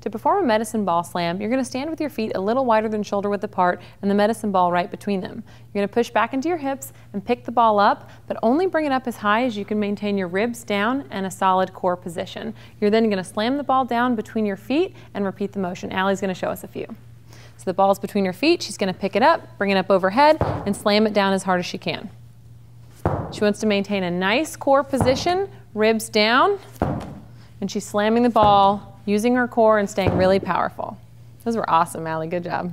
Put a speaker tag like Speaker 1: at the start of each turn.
Speaker 1: To perform a medicine ball slam, you're going to stand with your feet a little wider than shoulder width apart and the medicine ball right between them. You're going to push back into your hips and pick the ball up, but only bring it up as high as you can maintain your ribs down and a solid core position. You're then going to slam the ball down between your feet and repeat the motion. Allie's going to show us a few. So the ball's between her feet, she's going to pick it up, bring it up overhead, and slam it down as hard as she can. She wants to maintain a nice core position, ribs down, and she's slamming the ball using her core and staying really powerful. Those were awesome, Allie. Good job.